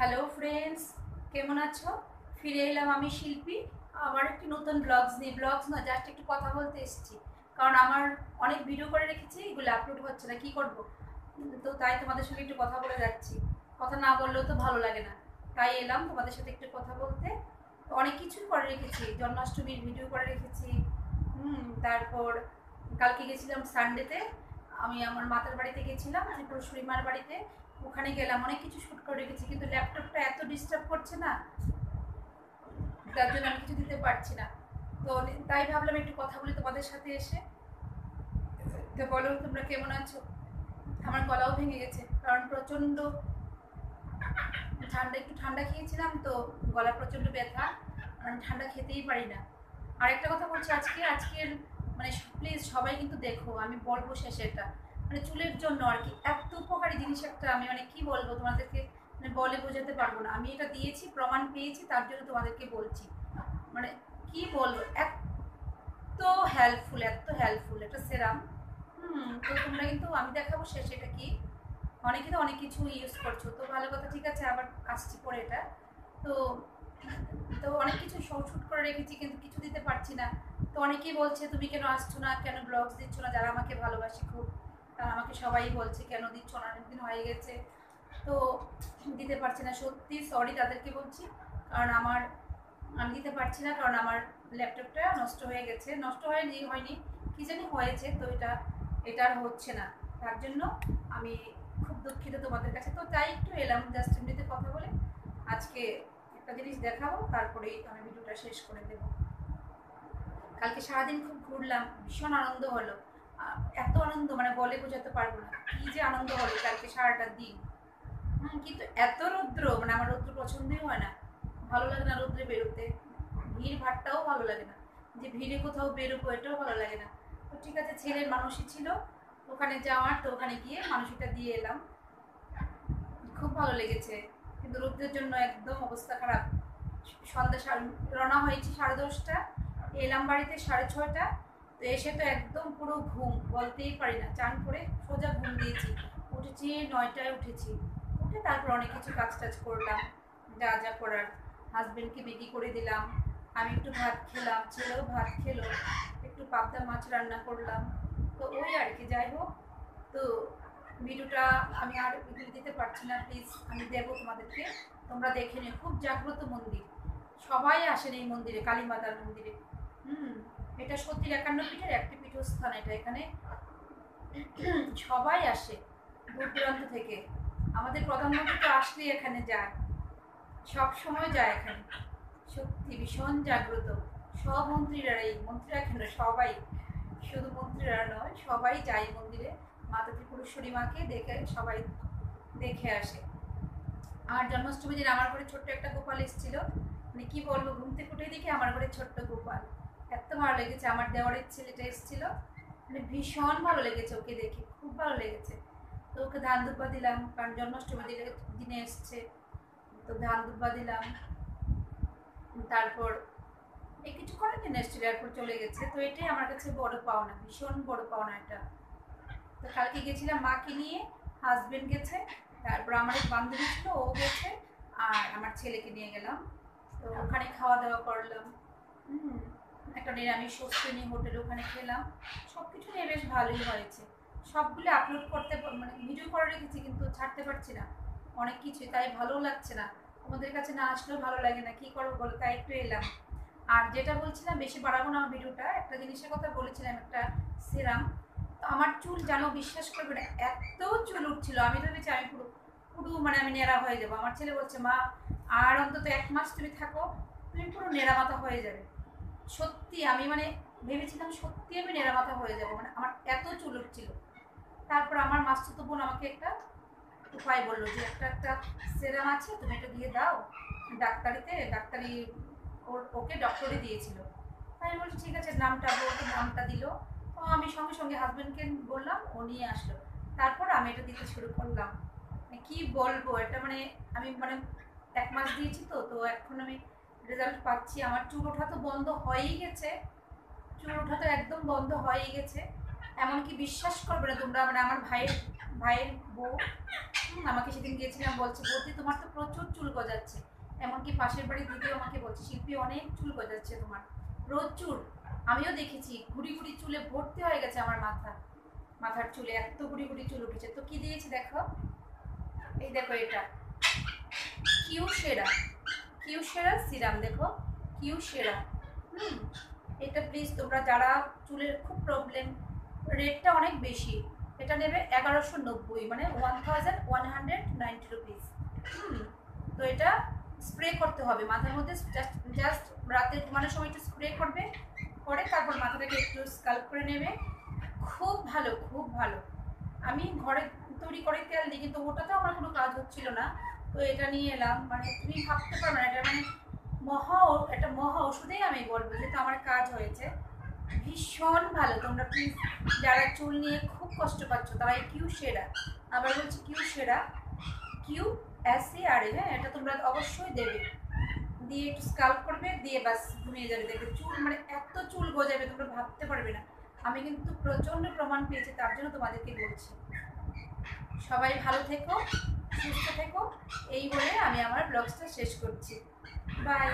Hello friends কেমন আছো? ফিরে এলাম আমি, শিল্পী। আবার একটি নতুন ব্লগস নিয়ে। ব্লগস না জাস্ট একটু কথা বলতে এসেছি। কারণ আমার অনেক ভিডিও করে রেখেছি, এগুলো আপলোড হচ্ছে না, কী করব? তো তাই তোমাদের সঙ্গে একটু কথা বলে যাচ্ছি। কথা না বললেও তো ভালো লাগে না। তাই এলাম তোমাদের সাথে একটু কথা বলতে। অনেক কিছুই করে রেখেছি। জন্মাষ্টমীর ভিডিও করে রেখেছি। হুম, তারপর কালকে গেছিলাম সানডেতে আমি আমার মাতার বাড়িতে গেছিলাম ত্রিপুর সুরিমার বাড়িতে। ওখানে গেলাম, অনেক কিছু শ্যুট করে রেখেছি, কিন্তু ল্যাপটপটা এত ডিস্টার্ব করছে না, তার জন্য আমি কিছু দিতে পারছি না। তো তাই ভাবলাম একটু কথা বলি তোমাদের সাথে এসে। তো বলো, তোমরা কেমন আছো? আমার গলাও ভেঙে গেছে, কারণ প্রচণ্ড ঠান্ডা, একটু ঠান্ডা খেয়েছিলাম তো গলা প্রচণ্ড ব্যথা আমি ঠান্ডা খেতেই পারি না। আরেকটা কথা বলছি, আজকে, আজকের মানে প্লিজ সবাই কিন্তু দেখো, আমি বলব শেষে এটা। মানে চুলের জন্য আর কি, এত উপকারী জিনিস একটা। আমি মানে কি বলব তোমাদেরকে? মানে বলে বোঝাতে পারব না। আমি এটা দিয়েছি, প্রমাণ পেয়েছি, তার জন্য তোমাদেরকে বলছি। মানে কি বলব? এত হেল্পফুল এত হেল্পফুল একটা সেরাম হুম, তো তোমরা কিন্তু, আমি দেখাবো শেষে এটা কি। অনেকে তো অনেক কিছু ইউজ করছ। তো ভালো কথা, ঠিক আছে, আবার আসছি পরে এটা। তো তো অনেক কিছু শুট করে রেখেছি, কিন্তু কিছু দিতে পারছি না। তো অনেকেই বলছে, তুমি কেন আসছো না? কেন ব্লগস দিচ্ছ না? যারা আমাকে ভালোবাসে খুব। তারা আমাকে সবাই বলছে, কেন দিচ্ছ না? অনেকদিন হয়ে গেছে। তো দিতে পারছি না। সত্যি সরি তাদেরকে বলছি। কারণ আমার, আমি দিতে পারছি না কারণ আমার ল্যাপটপটা নষ্ট হয়ে গেছে। নষ্ট হয়নি হয়নি। কী জানি হয়েছে, তো এটা এটা আর হচ্ছে না। তার জন্য আমি খুব দুঃখিত তোমাদের কাছে। তো তাই একটু এলাম জাস্ট এমনিতে কথা বলে। আজকে একটা জিনিস দেখাবো, তারপরেই আমি ভিডিওটা শেষ করে দেবো। কালকে সারাদিন খুব ঘুরলাম, ভীষণ আনন্দ হলো। এত আনন্দ মানে বলে বোঝাতে পারব না। কি যে আনন্দ হবে কালকে সারাটা দিন। হুম কিন্তু এত রৌদ্র মানে আমার রৌদ্র পছন্দই হয় না। ভালো লাগে না রৌদ্রে বেরোতে। ভিড় ভাটটাও ভালো লাগে না। যে ভিড়ে কোথাও বেরোবো, এটাও ভালো লাগে না। তো ঠিক আছে, ছেলের মানুষই ছিল। ওখানে যাওয়ার, তো ওখানে গিয়ে মানুষটা দিয়ে এলাম। খুব ভালো লেগেছে। কিন্তু রৌদ্রের জন্য একদম অবস্থা খারাপ। সন্ধ্যা রওনা হয়েছি সাড়ে দশটা। এলাম বাড়িতে সাড়ে ছয়টা। তো এসে তো একদম পুরো ঘুম, বলতেই পারি না। চান করে সোজা ঘুম দিয়েছি। উঠেছি, নয়টায় উঠেছি। উঠে তারপর অনেক কিছু কাজ টাজ করলাম, যা যা করার। হাজব্যান্ডকে ম্যাগি করে দিলাম, আমি একটু ভাত খেলাম, ছেলেও ভাত খেলো, একটু পাবদা মাছ রান্না করলাম। তো ওই আর কি, যাই হোক। তো ভিডিওটা আমি আর দিতে পারছি না, প্লিজ আমি দেবো তোমাদেরকে। তোমরা দেখে নিও, খুব জাগ্রত মন্দির। সবাই আসেন এই মন্দিরে কালী মাতার মন্দিরে। হুম। এটা সত্যির একান্ন পীঠের একটি পীঠস্থান এটা এখানে। সবাই আসে দূর দূরান্ত থেকে। আমাদের প্রধানমন্ত্রী তো আসলেই এখানে যায়। সব সময় যায় এখানে। সত্যি ভীষণ জাগ্রত। সব মন্ত্রীরা এই মন্ত্রীরা কেন সবাই। শুধু মন্ত্রীরা নয়, সবাই যায় মন্দিরে। মাতা ত্রিপুরেশ্বরী মাকে দেখে সবাই দেখে আসে। আর জন্মাষ্টমী দিন আমার ঘরে ছোট্ট একটা গোপাল এসেছিল। মানে কি বলব, ঘুম থেকে উঠে দেখে আমার ঘরে ছোট্ট গোপাল। এত ভালো লেগেছে, আমার দেওয়ারের ছেলেটা এসেছিল। মানে ভীষণ ভালো লেগেছে ওকে দেখে, খুব ভালো লেগেছে। তো ওকে ধান দুব্বা দিলাম, কারণ জন্মাষ্টমী দিনে দিনে এসছে। তো ধান দুব্বা দিলাম, তারপর এই করার জন্য এসেছিল, এরপর চলে গেছে। তো এটাই আমার কাছে বড় পাওনা, ভীষণ বড় পাওনা এটা। তো কালকে গেছিলাম মাকে নিয়ে হাজবেন্ড গেছে, তারপর আমার এক বান্ধবী ছিল, ও গেছে, আর আমার ছেলেকে নিয়ে গেলাম। তো ওখানে খাওয়া দাওয়া করলাম। হুম। একটা নিরামিষ সস্তিনী হোটেল ওখানে খেলাম। সব কিছু নিয়ে বেশ ভালোই হয়েছে। সবগুলো আপলোড করতে মানে ভিডিও করে রেখেছি কিন্তু ছাড়তে পারছি না। অনেক কিছুই, তাই ভালো লাগছে না। তোমাদের কাছে না আসলেও ভালো লাগে না। কী করব বলো? তাই একটু এলাম। আর যেটা বলছিলাম, বেশি বাড়াবো না আমার ভিডিওটা একটা জিনিসের কথা বলেছিলাম, একটা সেরাম তো আমার চুল জানো, বিশ্বাস করবে না, এত চুল উঠছিল। আমি ভেবেছি আমি পুরো পুরো মানে আমি নেড়া হয়ে যাব। আমার ছেলে বলছে, মা, আর অন্তত এক মাস তুমি থাকো, তুমি পুরো নেড়া মাথা হয়ে যাবে। সত্যি আমি মানে ভেবেছিলাম সত্যি আমি নেড়া মাথা হয়ে যাব মানে আমার এত চুল উঠছিল। তারপর আমার মাস্তুতো বোন আমাকে একটা উপায় বলল যে একটা একটা সেরাম আছে, তুমি এটা দিয়ে দাও। ডাক্তারিতে, ডাক্তারি ওর, ওকে ডক্টরে দিয়েছিল। তাই বলছি, ঠিক আছে, নামটা ওকে নামটা দিল। তো আমি সঙ্গে সঙ্গে হাজব্যান্ডকে বললাম, ও নিয়ে আসলো। তারপর আমি এটা দিতে শুরু করলাম। কি বলব, এটা মানে আমি মানে এক মাস দিয়েছি তো তো এখন আমি রেজাল্ট পাচ্ছি। আমার চুল ওঠা তো বন্ধ হয়েই গেছে। চুল ওঠা তো একদম বন্ধ হয়েই গেছে। এমনকি বিশ্বাস করবে না তোমরা মানে আমার ভাইয়ের ভাইয়ের বউ। আমাকে সেদিন গিয়েছিলাম, বলছে বলতে তোমার তো প্রচুর চুল গজাচ্ছে। এমনকি পাশের বাড়ির দিদিও আমাকে বলছে, শিল্পী, অনেক চুল গজাচ্ছে তোমার। প্রচুর আমিও দেখেছি ঘুড়ি ঘুড়ি চুলে ভর্তি হয়ে গেছে আমার মাথা। মাথার চুলে এত ঘুড়ি ঘুড়ি চুল উঠেছে। তো কি দিয়েছি দেখো? এই দেখো এটা। কিউ সেরা। কিউ সেরা সিরাম, দেখো, কিউ সেরা। হুম, এটা প্লিজ তোমরা যারা চুলের খুব প্রবলেম রেটটা অনেক বেশি, এটা নেবে এগারোশো নব্বই মানে one thousand one hundred ninety rupees hmm, তো এটা স্প্রে করতে হবে, মাথার মধ্যে জাস্ট জাস্ট রাতে ঘুমানোর সময় একটু স্প্রে করবে, করে তারপর মাথাটাকে একটু স্কাল্প করে নেবে। খুব ভালো খুব ভালো। আমি ঘরে তৈরি করে তেল দিই, কিন্তু ওটাতেও আমার কোনো কাজ হচ্ছিল না। তো এটা নিয়ে এলাম। মানে তুমি ভাবতে পারবে না, এটা মানে মহা একটা মহা ওষুধেই আমি বলব, যেহেতু আমার কাজ হয়েছে। ভীষণ ভালো, তোমরা প্লিজ যারা চুল নিয়ে খুব কষ্ট পাচ্ছ, তারা এই কিউ সেরা আবার বলছি কিউ সেরা কিউ এস আর এ হ্যাঁ এটা তোমরা অবশ্যই দেবে। দিয়ে একটু স্কাল্প করবে, দিয়ে বাস ঘুমিয়ে যাবে। দেখবে চুল মানে এত চুল গজাবে, তোমরা ভাবতে পারবে না। আমি কিন্তু প্রচণ্ড প্রমাণ পেয়েছি, তার জন্য তোমাদেরকে বলছি। সবাই ভালো থেকো। সুস্থ থেকো। এই বলে আমি আমার ব্লগসটা শেষ করছি। বাই